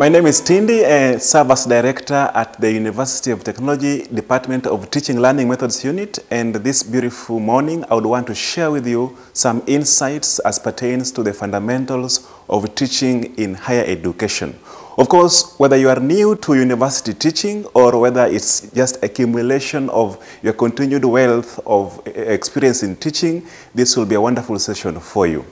My name is Tindi, a Service Director at the University of Technology Department of Teaching Learning Methods Unit. And this beautiful morning, I would want to share with you some insights as pertains to the fundamentals of teaching in higher education. Of course, whether you are new to university teaching or whether it's just accumulation of your continued wealth of experience in teaching, this will be a wonderful session for you.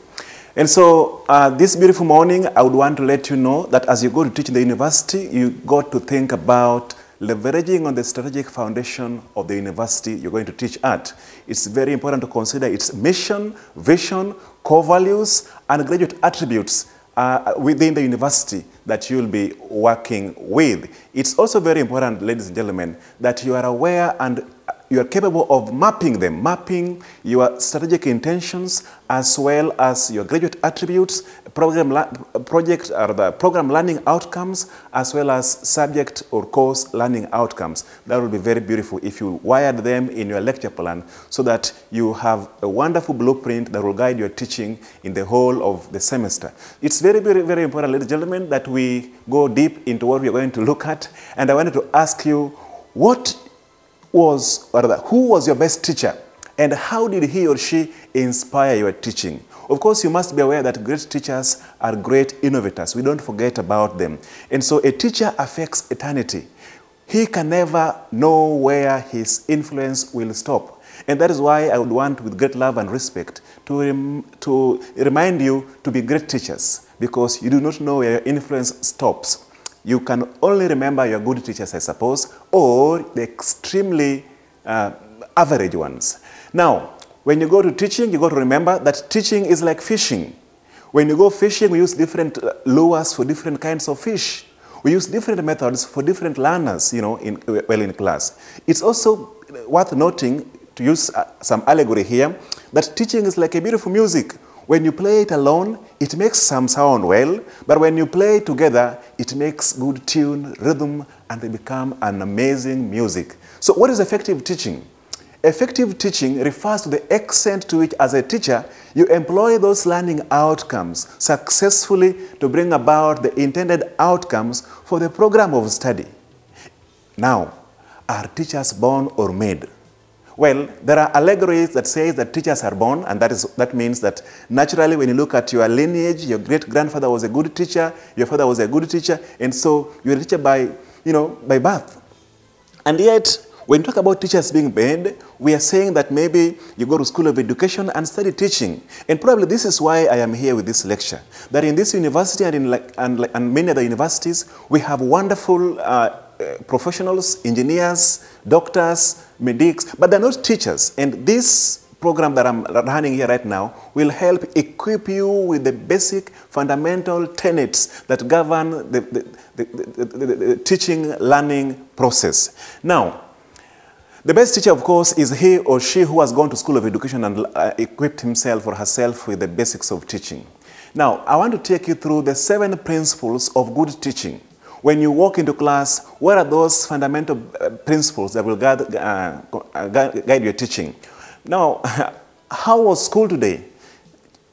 And so uh, this beautiful morning, I would want to let you know that as you go to teach in the university, you got to think about leveraging on the strategic foundation of the university you're going to teach at. It's very important to consider its mission, vision, core values, and graduate attributes uh, within the university that you'll be working with. It's also very important, ladies and gentlemen, that you are aware and you are capable of mapping them, mapping your strategic intentions as well as your graduate attributes, program project uh, or the program learning outcomes, as well as subject or course learning outcomes. That would be very beautiful if you wired them in your lecture plan so that you have a wonderful blueprint that will guide your teaching in the whole of the semester. It's very, very, very important, ladies and gentlemen, that we go deep into what we are going to look at. And I wanted to ask you, what was, rather, who was your best teacher and how did he or she inspire your teaching? Of course, you must be aware that great teachers are great innovators. We don't forget about them. And so a teacher affects eternity. He can never know where his influence will stop. And that is why I would want, with great love and respect, to, rem to remind you to be great teachers because you do not know where your influence stops. You can only remember your good teachers, I suppose, or the extremely uh, average ones. Now, when you go to teaching, you got to remember that teaching is like fishing. When you go fishing, we use different lures for different kinds of fish. We use different methods for different learners, you know, in, well in class. It's also worth noting, to use uh, some allegory here, that teaching is like a beautiful music. When you play it alone, it makes some sound well, but when you play it together, it makes good tune, rhythm, and they become an amazing music. So what is effective teaching? Effective teaching refers to the extent to which, as a teacher, you employ those learning outcomes successfully to bring about the intended outcomes for the program of study. Now, are teachers born or made? Well, there are allegories that say that teachers are born, and that, is, that means that naturally when you look at your lineage, your great-grandfather was a good teacher, your father was a good teacher, and so you're a teacher by, you know, by birth. And yet, when you talk about teachers being made, we are saying that maybe you go to school of education and study teaching. And probably this is why I am here with this lecture. That in this university and in like, and, and many other universities, we have wonderful uh, professionals, engineers, doctors, medics, but they're not teachers. And this program that I'm running here right now will help equip you with the basic fundamental tenets that govern the, the, the, the, teaching learning process. Now, the best teacher, of course, is he or she who has gone to school of education and uh, equipped himself or herself with the basics of teaching. Now, I want to take you through the seven principles of good teaching. When you walk into class, what are those fundamental uh, principles that will guide, uh, guide your teaching? Now, how was school today?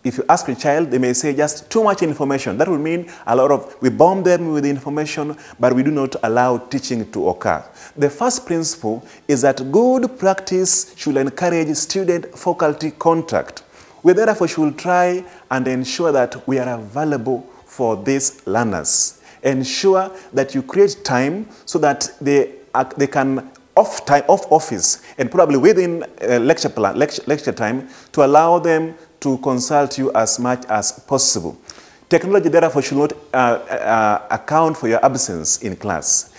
If you ask a child, they may say just too much information. That would mean a lot of, we bomb them with information, but we do not allow teaching to occur. The first principle is that good practice should encourage student-faculty contact. We therefore should try and ensure that we are available for these learners ensure that you create time so that they, they can off time, off office, and probably within uh, lecture, plan, lecture, lecture time to allow them to consult you as much as possible. Technology, therefore, should not uh, uh, account for your absence in class.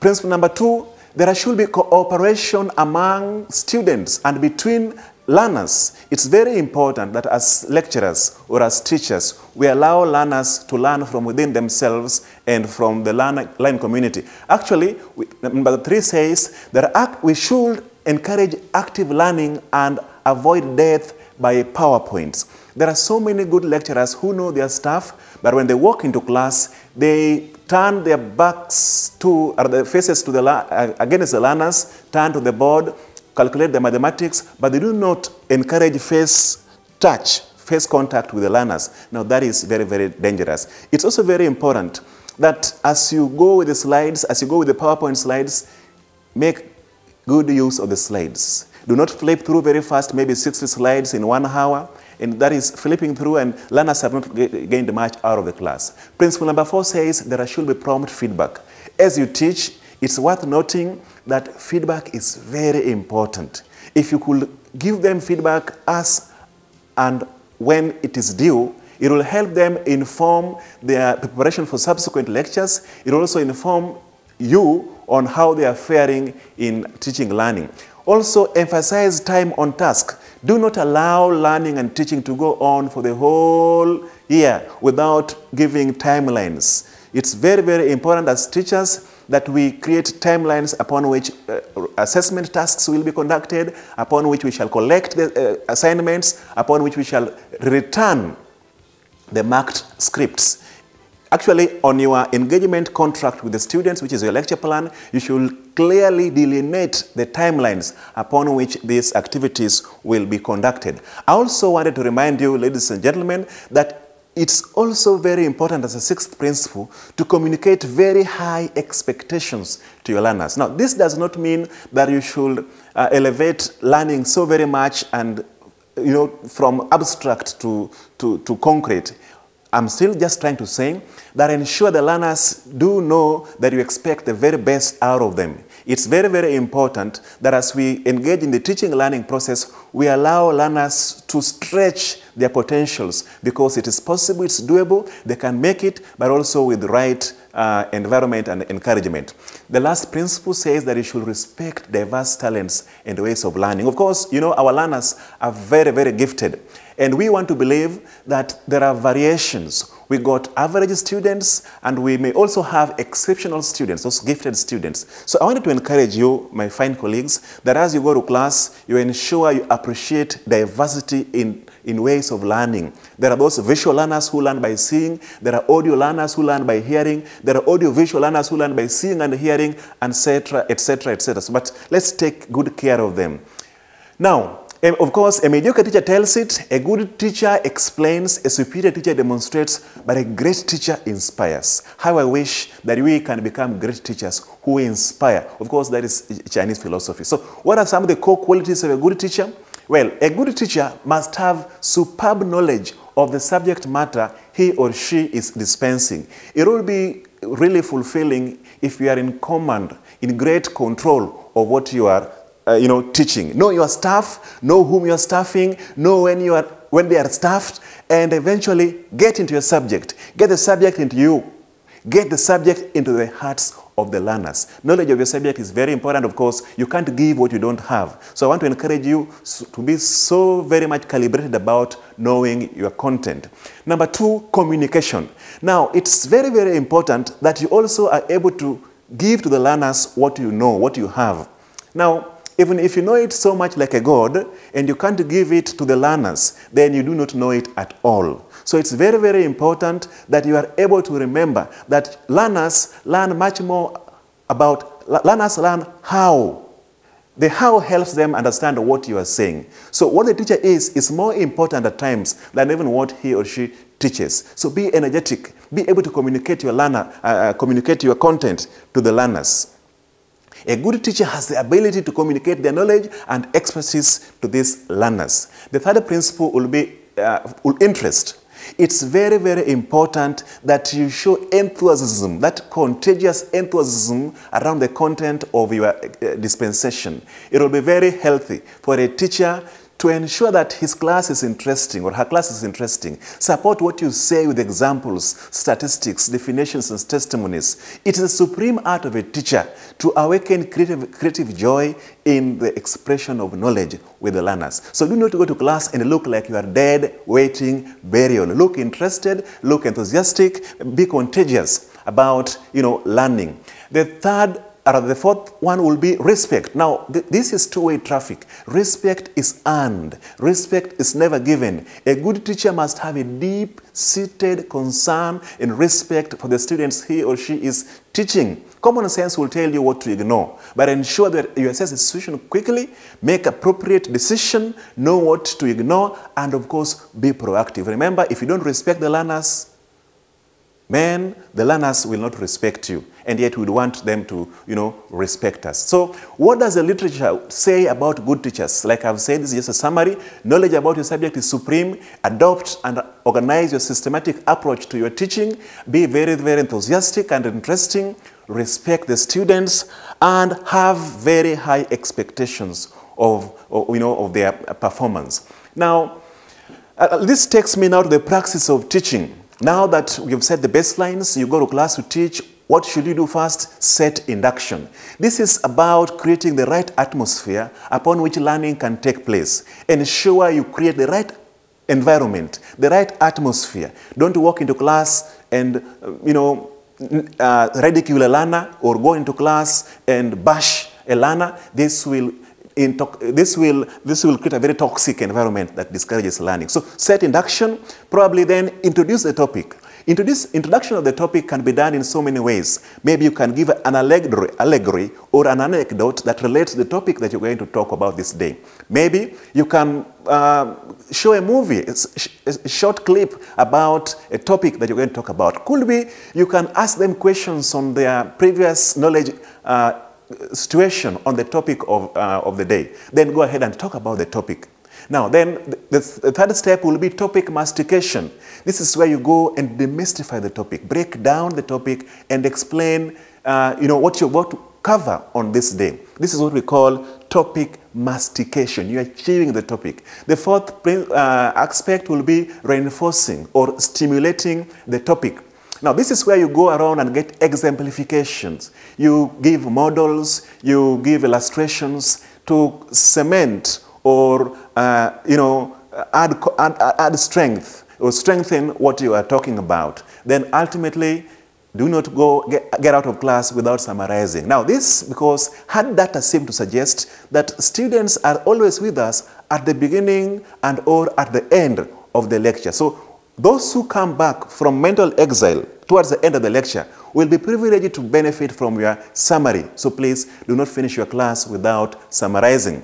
Principle number two, there should be cooperation among students and between learners, it's very important that as lecturers or as teachers, we allow learners to learn from within themselves and from the learning community. Actually, we, number three says that we should encourage active learning and avoid death by PowerPoints. There are so many good lecturers who know their stuff, but when they walk into class, they turn their backs to, or their faces to the, against the learners, turn to the board, calculate the mathematics, but they do not encourage face touch, face contact with the learners. Now that is very, very dangerous. It's also very important that as you go with the slides, as you go with the PowerPoint slides, make good use of the slides. Do not flip through very fast, maybe 60 slides in one hour, and that is flipping through and learners have not gained much out of the class. Principle number four says there should be prompt feedback. As you teach, it's worth noting that feedback is very important. If you could give them feedback as and when it is due, it will help them inform their preparation for subsequent lectures. It will also inform you on how they are faring in teaching learning. Also emphasize time on task. Do not allow learning and teaching to go on for the whole year without giving timelines. It's very, very important as teachers that we create timelines upon which uh, assessment tasks will be conducted, upon which we shall collect the uh, assignments, upon which we shall return the marked scripts. Actually, on your engagement contract with the students, which is your lecture plan, you should clearly delineate the timelines upon which these activities will be conducted. I also wanted to remind you, ladies and gentlemen, that it's also very important as a sixth principle to communicate very high expectations to your learners. Now, this does not mean that you should uh, elevate learning so very much and, you know, from abstract to, to, to concrete. I'm still just trying to say that ensure the learners do know that you expect the very best out of them. It's very, very important that as we engage in the teaching learning process, we allow learners to stretch their potentials because it is possible, it's doable, they can make it, but also with the right uh, environment and encouragement. The last principle says that you should respect diverse talents and ways of learning. Of course, you know, our learners are very, very gifted. And we want to believe that there are variations. We got average students and we may also have exceptional students, those gifted students. So I wanted to encourage you, my fine colleagues, that as you go to class, you ensure you appreciate diversity in, in ways of learning. There are those visual learners who learn by seeing. There are audio learners who learn by hearing. There are audio visual learners who learn by seeing and hearing, etc., etc., etc. But let's take good care of them. Now, of course, a mediocre teacher tells it, a good teacher explains, a superior teacher demonstrates, but a great teacher inspires. How I wish that we can become great teachers who inspire. Of course, that is Chinese philosophy. So, what are some of the core qualities of a good teacher? Well, a good teacher must have superb knowledge of the subject matter he or she is dispensing. It will be really fulfilling if you are in command, in great control of what you are uh, you know, teaching. Know your staff, know whom you're staffing, know when, you are, when they are staffed, and eventually get into your subject. Get the subject into you. Get the subject into the hearts of the learners. Knowledge of your subject is very important, of course. You can't give what you don't have. So I want to encourage you to be so very much calibrated about knowing your content. Number two, communication. Now, it's very, very important that you also are able to give to the learners what you know, what you have. Now, even if you know it so much like a God and you can't give it to the learners, then you do not know it at all. So it's very, very important that you are able to remember that learners learn much more about, learners learn how. The how helps them understand what you are saying. So what the teacher is, is more important at times than even what he or she teaches. So be energetic. Be able to communicate your learner, uh, uh communicate your content to the learners. A good teacher has the ability to communicate their knowledge and expertise to these learners. The third principle will be uh, interest. It's very, very important that you show enthusiasm, that contagious enthusiasm around the content of your uh, dispensation. It will be very healthy for a teacher to ensure that his class is interesting or her class is interesting. Support what you say with examples, statistics, definitions, and testimonies. It is the supreme art of a teacher to awaken creative, creative joy in the expression of knowledge with the learners. So do not go to class and look like you are dead, waiting, burial. Look interested, look enthusiastic, be contagious about, you know, learning. The third the fourth one will be respect. Now, th this is two-way traffic. Respect is earned. Respect is never given. A good teacher must have a deep-seated concern and respect for the students he or she is teaching. Common sense will tell you what to ignore, but ensure that you assess the situation quickly, make appropriate decision, know what to ignore, and of course, be proactive. Remember, if you don't respect the learners, man, the learners will not respect you, and yet we want them to, you know, respect us. So what does the literature say about good teachers? Like I've said, this is just a summary. Knowledge about your subject is supreme. Adopt and organize your systematic approach to your teaching. Be very, very enthusiastic and interesting. Respect the students and have very high expectations of, of you know, of their performance. Now, uh, this takes me now to the practice of teaching. Now that we've set the baselines, you go to class to teach, what should you do first? Set induction. This is about creating the right atmosphere upon which learning can take place. Ensure you create the right environment, the right atmosphere. Don't walk into class and, uh, you know, uh, ridicule a learner or go into class and bash a learner. This will this will, this will create a very toxic environment that discourages learning. So set induction, probably then introduce the topic. Introduce, introduction of the topic can be done in so many ways. Maybe you can give an allegory, allegory or an anecdote that relates to the topic that you're going to talk about this day. Maybe you can uh, show a movie, a short clip about a topic that you're going to talk about. Could be you can ask them questions on their previous knowledge uh, situation on the topic of, uh, of the day. Then go ahead and talk about the topic. Now, then the, the, third step will be topic mastication. This is where you go and demystify the topic, break down the topic, and explain, uh, you know, what you're about to cover on this day. This is what we call topic mastication. You are chewing the topic. The fourth uh, aspect will be reinforcing or stimulating the topic. Now, this is where you go around and get exemplifications. You give models, you give illustrations to cement or, uh, you know, add, add, add strength or strengthen what you are talking about. Then ultimately, do not go get, get out of class without summarizing. Now, this because hard data seem to suggest that students are always with us at the beginning and or at the end of the lecture. So those who come back from mental exile towards the end of the lecture will be privileged to benefit from your summary. So please do not finish your class without summarizing.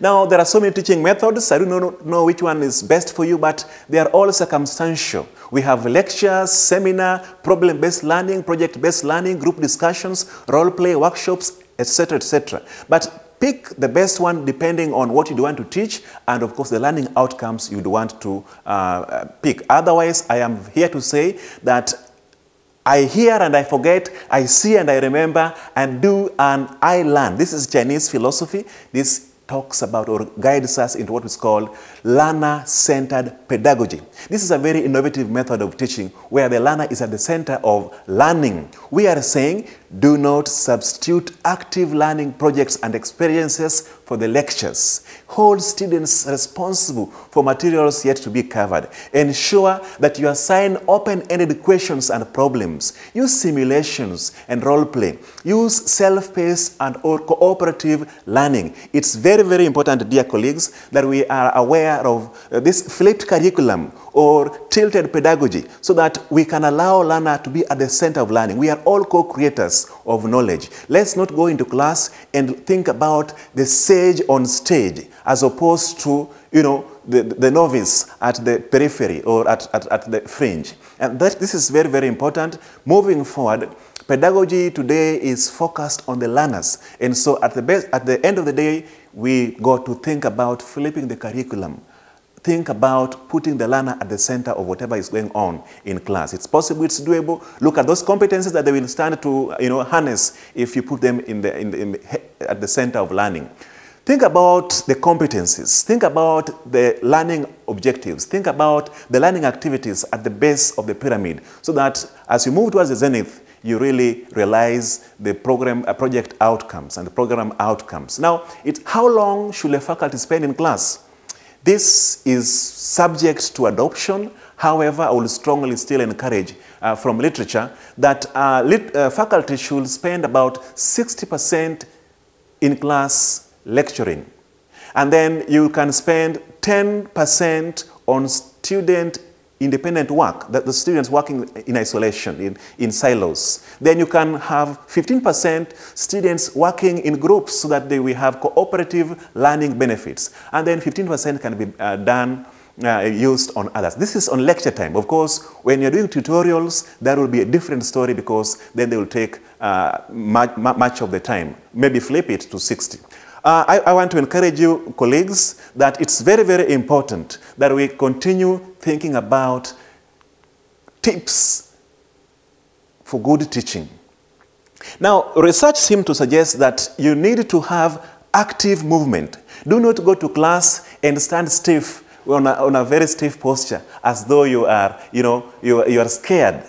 Now, there are so many teaching methods. I do not know which one is best for you, but they are all circumstantial. We have lectures, seminar, problem-based learning, project-based learning, group discussions, role play, workshops, etc., etc. But pick the best one depending on what you want to teach and of course the learning outcomes you'd want to uh, pick. Otherwise, I am here to say that I hear and I forget, I see and I remember, and do and I learn. This is Chinese philosophy. This talks about or guides us into what is called learner-centered pedagogy. This is a very innovative method of teaching where the learner is at the center of learning. We are saying do not substitute active learning projects and experiences for the lectures. Hold students responsible for materials yet to be covered. Ensure that you assign open-ended questions and problems. Use simulations and role play. Use self-paced and cooperative learning. It's very, very important, dear colleagues, that we are aware of uh, this flipped curriculum or tilted pedagogy so that we can allow learner to be at the center of learning. We are all co-creators of knowledge. Let's not go into class and think about the sage on stage as opposed to, you know, the, the novice at the periphery or at, at, at the fringe. And that, this is very, very important. Moving forward, pedagogy today is focused on the learners. And so at the, best, at the end of the day, we got to think about flipping the curriculum think about putting the learner at the center of whatever is going on in class. It's possible, it's doable. Look at those competencies that they will stand to you know, harness if you put them in the, in the, in at the center of learning. Think about the competencies. Think about the learning objectives. Think about the learning activities at the base of the pyramid so that as you move towards the zenith, you really realize the program, uh, project outcomes and the program outcomes. Now, it's how long should a faculty spend in class? This is subject to adoption. However, I will strongly still encourage uh, from literature that uh, lit, uh, faculty should spend about 60% in class lecturing. And then you can spend 10% on student independent work, that the students working in isolation, in, in silos. Then you can have 15% students working in groups so that they will have cooperative learning benefits. And then 15% can be uh, done uh, used on others. This is on lecture time. Of course, when you're doing tutorials, that will be a different story because then they will take uh, much, much of the time. Maybe flip it to 60. Uh, I, I, want to encourage you, colleagues, that it's very, very important that we continue thinking about tips for good teaching. Now, research seems to suggest that you need to have active movement. Do not go to class and stand stiff on a, on a very stiff posture as though you are, you know, you, you are scared.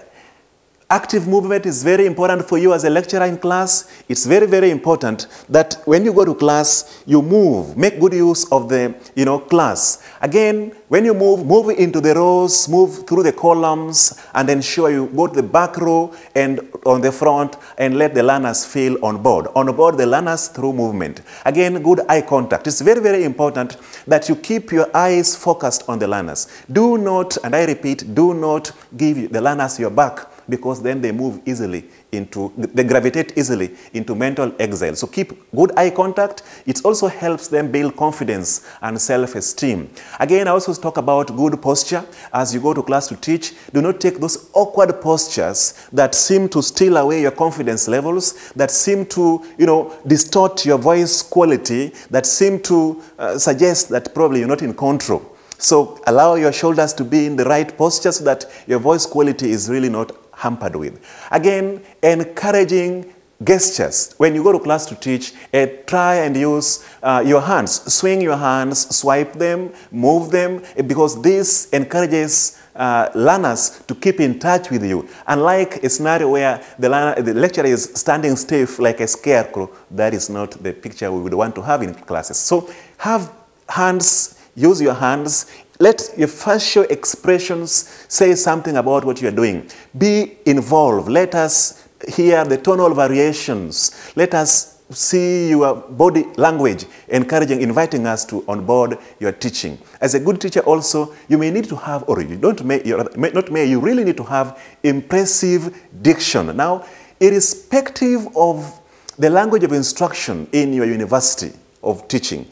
Active movement is very important for you as a lecturer in class. It's very, very important that when you go to class, you move, make good use of the you know, class. Again, when you move, move into the rows, move through the columns, and ensure you go to the back row and on the front and let the learners feel on board. On board the learners through movement. Again, good eye contact. It's very, very important that you keep your eyes focused on the learners. Do not, and I repeat, do not give the learners your back because then they move easily into, they gravitate easily into mental exile. So keep good eye contact. It also helps them build confidence and self-esteem. Again, I also talk about good posture. As you go to class to teach, do not take those awkward postures that seem to steal away your confidence levels, that seem to, you know, distort your voice quality, that seem to uh, suggest that probably you're not in control. So allow your shoulders to be in the right posture so that your voice quality is really not hampered with. Again, encouraging gestures. When you go to class to teach, uh, try and use uh, your hands. Swing your hands, swipe them, move them, eh, because this encourages uh, learners to keep in touch with you. Unlike a scenario where the, learner, the lecturer is standing stiff like a scarecrow, that is not the picture we would want to have in classes. So have hands, use your hands, let your facial expressions say something about what you're doing. Be involved. Let us hear the tonal variations. Let us see your body language encouraging, inviting us to onboard your teaching. As a good teacher also, you may need to have, or you don't may, not may, you really need to have impressive diction. Now, irrespective of the language of instruction in your university of teaching,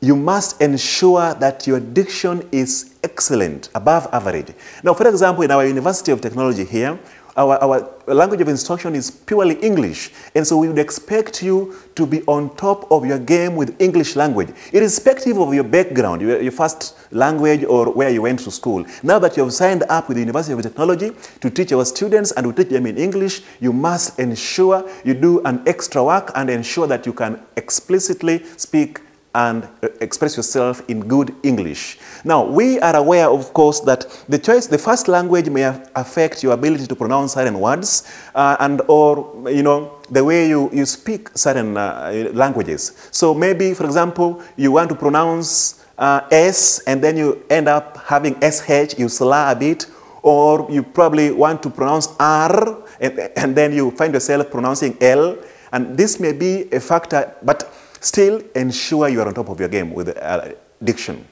you must ensure that your diction is excellent, above average. Now, for example, in our University of Technology here, our, our language of instruction is purely English. And so we would expect you to be on top of your game with English language, irrespective of your background, your, your first language or where you went to school. Now that you have signed up with the University of Technology to teach our students and to teach them in English, you must ensure you do an extra work and ensure that you can explicitly speak and uh, express yourself in good English. Now, we are aware, of course, that the choice, the first language may affect your ability to pronounce certain words uh, and or, you know, the way you, you speak certain uh, languages. So maybe, for example, you want to pronounce uh, S and then you end up having SH, you slur a bit, or you probably want to pronounce R and, and then you find yourself pronouncing L. And this may be a factor, but Still, ensure you are on top of your game with uh, diction.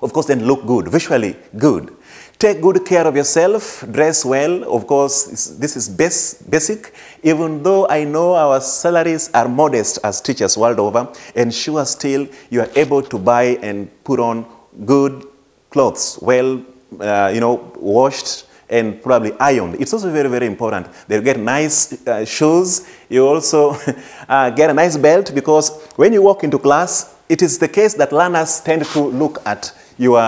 Of course, then look good, visually good. Take good care of yourself, dress well. Of course, this is best, basic. Even though I know our salaries are modest as teachers world over, ensure still you are able to buy and put on good clothes, well, uh, you know, washed, and probably ironed. It's also very, very important. They get nice uh, shoes. You also uh, get a nice belt because when you walk into class, it is the case that learners tend to look at your,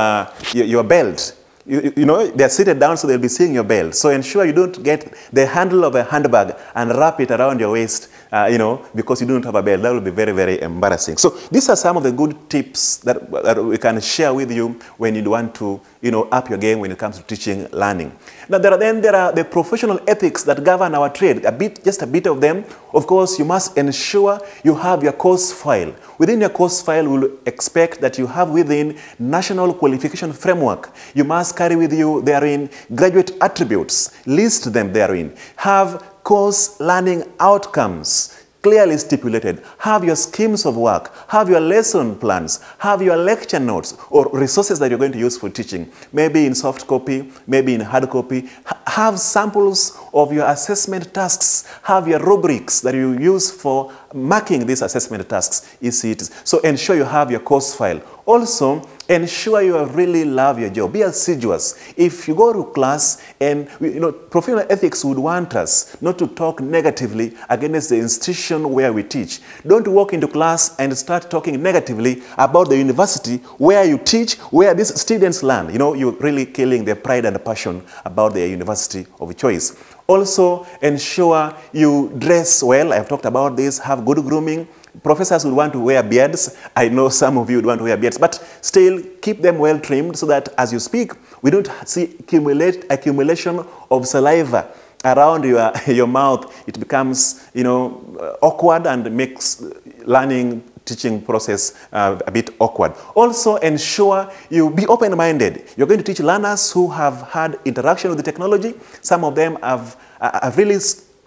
your, your belt. You, you, know, they're seated down so they'll be seeing your belt. So ensure you don't get the handle of a handbag and wrap it around your waist uh, you know, because you don't have a belt. That will be very, very embarrassing. So these are some of the good tips that, that we can share with you when you want to, you know, up your game when it comes to teaching learning. Now, there are, then there are the professional ethics that govern our trade, a bit, just a bit of them. Of course, you must ensure you have your course file. Within your course file, we'll expect that you have within national qualification framework. You must carry with you therein graduate attributes, list them therein. Have course learning outcomes clearly stipulated. Have your schemes of work, have your lesson plans, have your lecture notes or resources that you're going to use for teaching, maybe in soft copy, maybe in hard copy. have samples of your assessment tasks, have your rubrics that you use for marking these assessment tasks, ECTs. So ensure you have your course file. Also, ensure you really love your job. Be assiduous. If you go to class and, you know, professional ethics would want us not to talk negatively against the institution where we teach. Don't walk into class and start talking negatively about the university where you teach, where these students learn. You know, you're really killing their pride and passion about their university of choice. Also, ensure you dress well. I've talked about this. Have good grooming. Professors would want to wear beards. I know some of you would want to wear beards, but still keep them well trimmed so that as you speak, we don't see accumulate, accumulation of saliva around your, your mouth. It becomes, you know, awkward and makes learning teaching process uh, a bit awkward. Also ensure you be open-minded. You're going to teach learners who have had interaction with the technology. Some of them have, uh, have really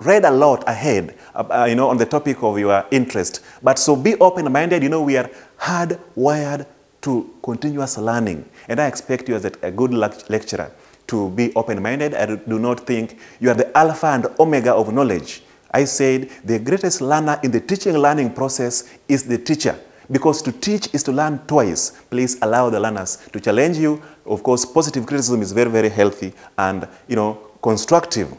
read a lot ahead, uh, you know, on the topic of your interest. But so be open-minded. You know, we are hardwired to continuous learning. And I expect you as a, good lecturer to be open-minded. I do not think you are the alpha and omega of knowledge. I said the greatest learner in the teaching learning process is the teacher. Because to teach is to learn twice. Please allow the learners to challenge you. Of course, positive criticism is very, very healthy and, you know, constructive.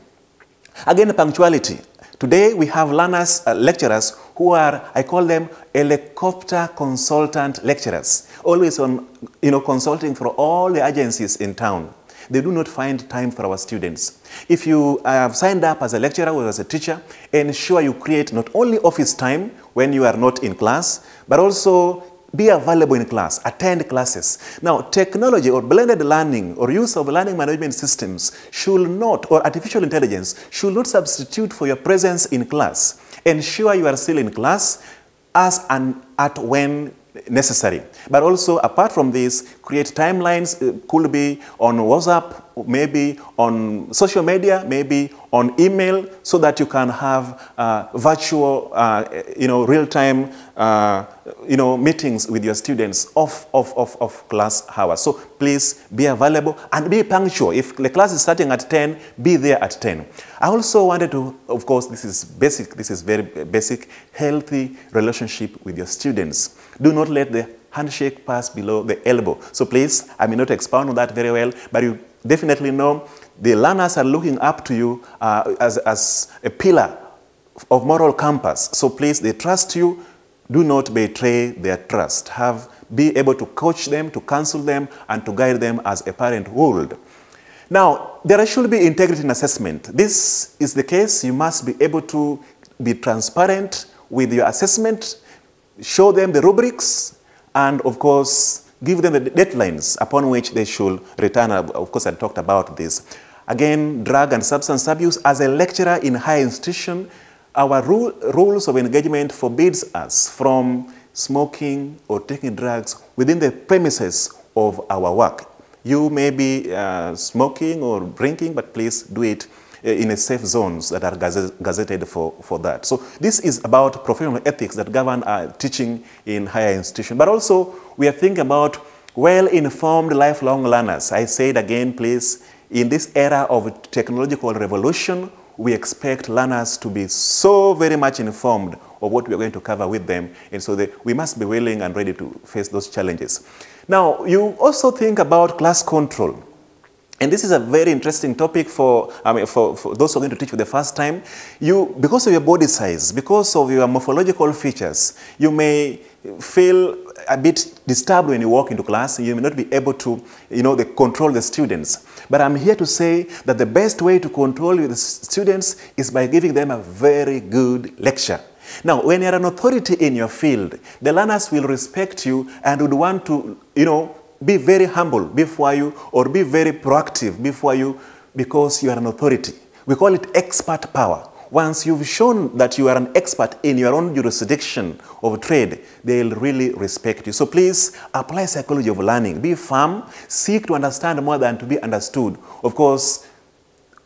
Again, punctuality. Today, we have learners, uh, lecturers who are, I call them helicopter consultant lecturers, always on, you know, consulting for all the agencies in town. They do not find time for our students. If you have signed up as a lecturer or as a teacher, ensure you create not only office time when you are not in class, but also be available in class, attend classes. Now, technology or blended learning or use of learning management systems should not, or artificial intelligence, should not substitute for your presence in class. Ensure you are still in class as and at when necessary. But also, apart from this, create timelines, uh, could be on WhatsApp, maybe on social media, maybe on email, so that you can have uh, virtual, uh, you know, real-time, uh, you know, meetings with your students off, off, off, off class hours. So please be available and be punctual. If the class is starting at 10, be there at 10. I also wanted to, of course, this is basic, this is very basic, healthy relationship with your students. Do not let the handshake pass below the elbow. So please, I may not expound on that very well, but you definitely know the learners are looking up to you uh, as, as a pillar of moral compass. So please, they trust you. Do not betray their trust. Have be able to coach them, to counsel them, and to guide them as a parent would. Now, there should be integrity in assessment. This is the case. You must be able to be transparent with your assessment, show them the rubrics, and of course, give them the deadlines upon which they should return. Of course, I talked about this. Again, drug and substance abuse. As a lecturer in higher institution, our rule, rules of engagement forbids us from smoking or taking drugs within the premises of our work. You may be uh, smoking or drinking, but please do it Eh, in a safe zones that are gazetted for, for that. So this is about professional ethics that govern our teaching in higher institution. But also we are thinking about well-informed lifelong learners. I said again, please, in this era of technological revolution, we expect learners to be so very much informed of what we are going to cover with them. And so they, we must be willing and ready to face those challenges. Now, you also think about class control. And this is a very interesting topic for, I mean, for, for, those who are going to teach for the first time. You, because of your body size, because of your morphological features, you may feel a bit disturbed when you walk into class. You may not be able to, you know, the, control the students. But I'm here to say that the best way to control the students is by giving them a very good lecture. Now, when you're an authority in your field, the learners will respect you and would want to, you know, be very humble before you or be very proactive before you because you are an authority. We call it expert power. Once you've shown that you are an expert in your own jurisdiction of trade, they'll really respect you. So please apply psychology of learning. Be firm, seek to understand more than to be understood. Of course,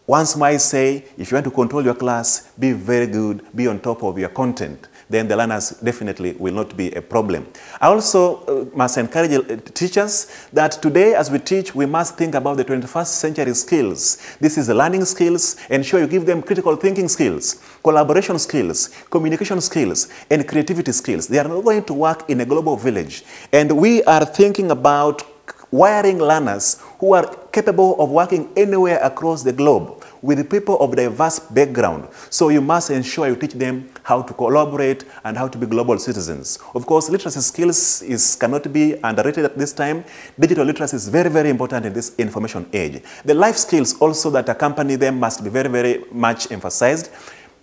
once more I say, if you want to control your class, be very good, be on top of your content. Then the learners definitely will not be a problem. I also uh, must encourage teachers that today as we teach, we must think about the 21st century skills. This is the learning skills. Ensure you give them critical thinking skills, collaboration skills, communication skills, and creativity skills. They are not going to work in a global village. And we are thinking about wiring learners who are capable of working anywhere across the globe with people of diverse background. So you must ensure you teach them how to collaborate and how to be global citizens. Of course, literacy skills is, cannot be underrated at this time. Digital literacy is very, very important in this information age. The life skills also that accompany them must be very, very much emphasized.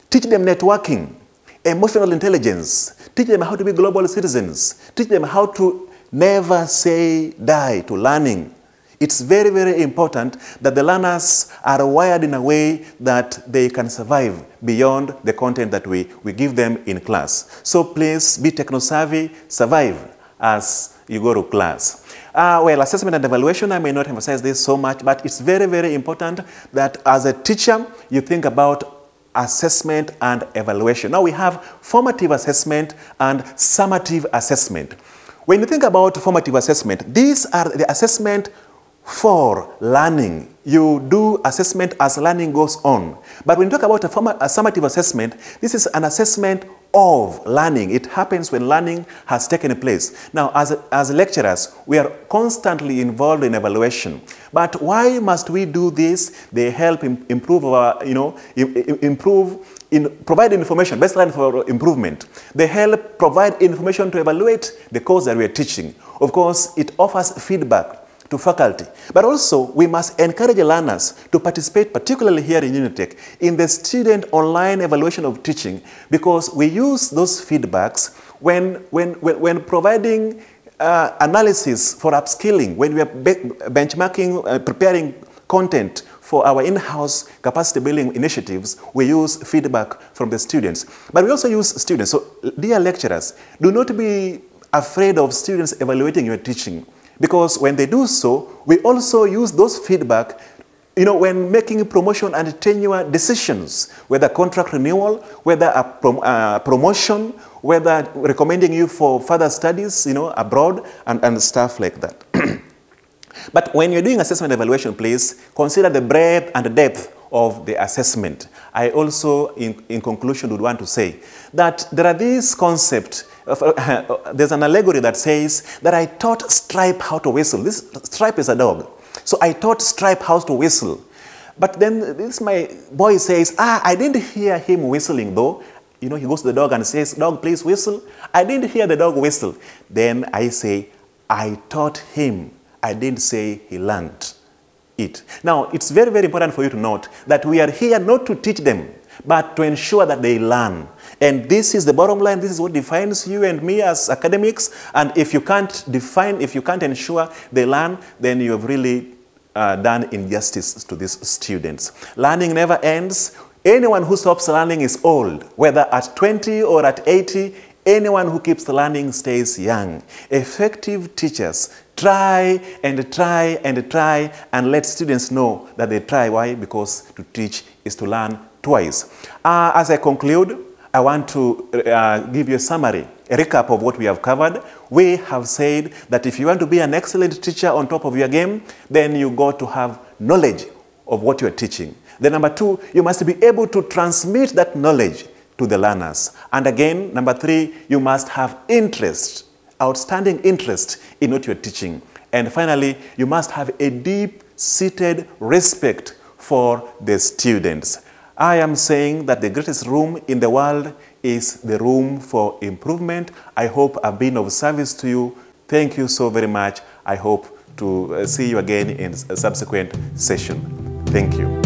Teach them networking, emotional intelligence. Teach them how to be global citizens. Teach them how to never say die to learning. It's very, very important that the learners are wired in a way that they can survive beyond the content that we, we give them in class. So please be techno-savvy, survive as you go to class. Uh, well, assessment and evaluation, I may not emphasize this so much, but it's very, very important that as a teacher, you think about assessment and evaluation. Now we have formative assessment and summative assessment. When you think about formative assessment, these are the assessment for learning. You do assessment as learning goes on. But when you talk about a, form, a summative assessment, this is an assessment of learning. It happens when learning has taken place. Now, as, as lecturers, we are constantly involved in evaluation. But why must we do this? They help improve our, you know, improve in provide information, baseline for improvement. They help provide information to evaluate the course that we are teaching. Of course, it offers feedback to faculty. But also, we must encourage learners to participate, particularly here in Unitech, in the student online evaluation of teaching because we use those feedbacks when, when, when, when providing uh, analysis for upskilling, when we are be benchmarking, uh, preparing content for our in-house capacity building initiatives, we use feedback from the students. But we also use students. So, dear lecturers, do not be afraid of students evaluating your teaching. Because when they do so, we also use those feedback you know, when making promotion and tenure decisions, whether contract renewal, whether a prom uh, promotion, whether recommending you for further studies, you know, abroad, and, and stuff like that. but when you're doing assessment evaluation, please consider the breadth and the depth of the assessment. I also, in, in conclusion, would want to say that there are these concepts there's an allegory that says that I taught Stripe how to whistle. This Stripe is a dog. So I taught Stripe how to whistle. But then this my boy says, ah, I didn't hear him whistling though. You know, he goes to the dog and says, dog, please whistle. I didn't hear the dog whistle. Then I say, I taught him. I didn't say he learned it. Now, it's very, very important for you to note that we are here not to teach them, but to ensure that they learn. And this is the bottom line. This is what defines you and me as academics. And if you can't define, if you can't ensure they learn, then you have really uh, done injustice to these students. Learning never ends. Anyone who stops learning is old, whether at 20 or at 80, anyone who keeps learning stays young. Effective teachers try and try and try and let students know that they try. Why? Because to teach is to learn twice. Uh, as I conclude, I want to uh, give you a summary, a recap of what we have covered. We have said that if you want to be an excellent teacher on top of your game, then you got to have knowledge of what you're teaching. Then number two, you must be able to transmit that knowledge to the learners. And again, number three, you must have interest, outstanding interest in what you're teaching. And finally, you must have a deep-seated respect for the students. I am saying that the greatest room in the world is the room for improvement. I hope I've been of service to you. Thank you so very much. I hope to uh, see you again in a subsequent session. Thank you.